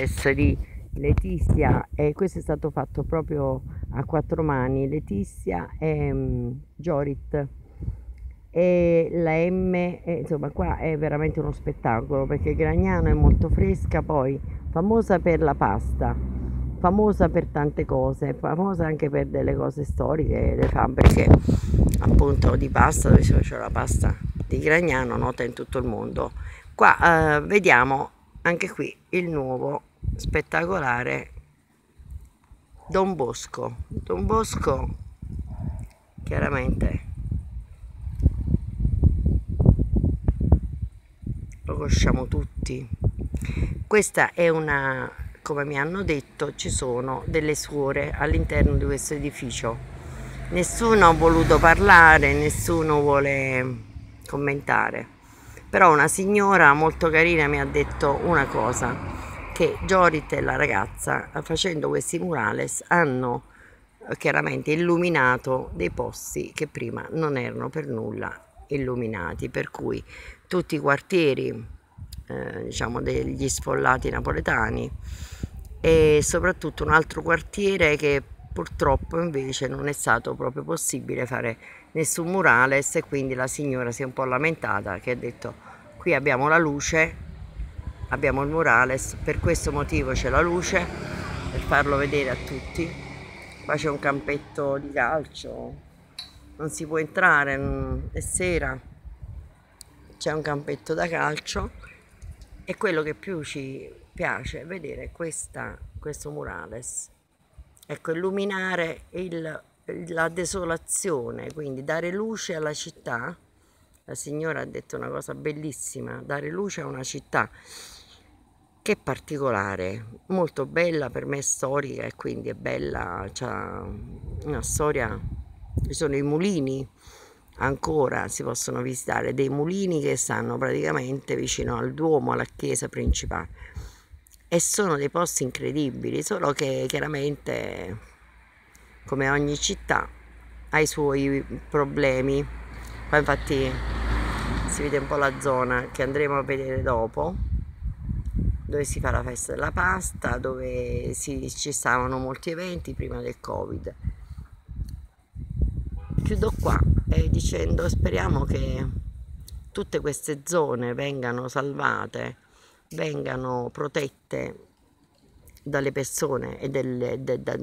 murales di Letizia e questo è stato fatto proprio a quattro mani. Letizia e um, Jorit. E la M e, insomma qua è veramente uno spettacolo perché Gragnano è molto fresca poi famosa per la pasta famosa per tante cose famosa anche per delle cose storiche le fabbriche appunto di pasta dove si faceva la pasta di Gragnano nota in tutto il mondo. Qua eh, vediamo anche qui il nuovo spettacolare Don Bosco. Don Bosco chiaramente lo conosciamo tutti. Questa è una come mi hanno detto ci sono delle suore all'interno di questo edificio. Nessuno ha voluto parlare nessuno vuole commentare. Però una signora molto carina mi ha detto una cosa che Jorit e la ragazza facendo questi murales hanno eh, chiaramente illuminato dei posti che prima non erano per nulla illuminati per cui tutti i quartieri eh, diciamo degli sfollati napoletani e soprattutto un altro quartiere che purtroppo invece non è stato proprio possibile fare nessun murales e quindi la signora si è un po' lamentata che ha detto qui abbiamo la luce abbiamo il murales per questo motivo c'è la luce per farlo vedere a tutti. Qua c'è un campetto di calcio non si può entrare mm, è sera c'è un campetto da calcio. E quello che più ci piace vedere questa, questo murales ecco illuminare il, la desolazione quindi dare luce alla città. La signora ha detto una cosa bellissima dare luce a una città che particolare, molto bella per me storica e quindi è bella, c'è una storia, ci sono i mulini, ancora si possono visitare dei mulini che stanno praticamente vicino al Duomo, alla chiesa principale. E sono dei posti incredibili, solo che chiaramente come ogni città ha i suoi problemi, qua infatti si vede un po' la zona che andremo a vedere dopo dove si fa la festa della pasta, dove si, ci stavano molti eventi prima del Covid. Chiudo qua eh, dicendo speriamo che tutte queste zone vengano salvate, vengano protette dalle persone e delle, de, de,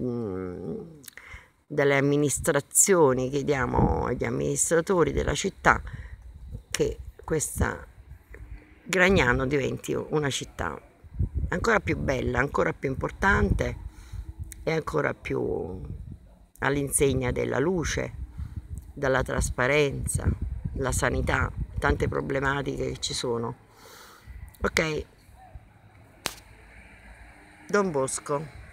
delle amministrazioni, chiediamo agli amministratori della città che questa Gragnano diventi una città ancora più bella, ancora più importante e ancora più all'insegna della luce, della trasparenza, la sanità, tante problematiche che ci sono. Ok, Don Bosco.